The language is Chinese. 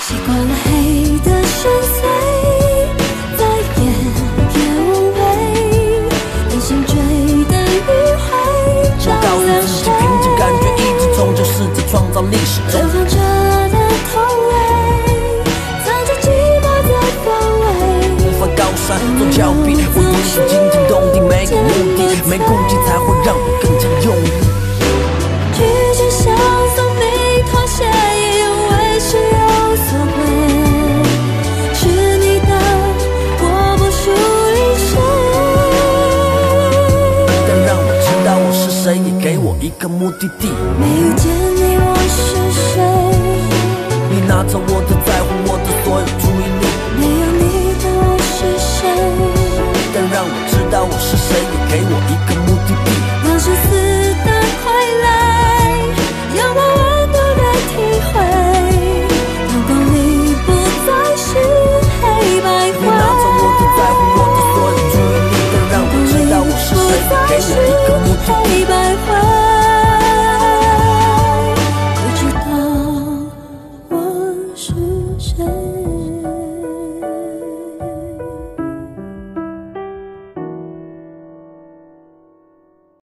习惯了黑的深邃，再也变无味。的迂回，找不到自己平静。感觉一直终究是在创造历史的。给我一个目的地。没有见你我是谁？你拿走我的深。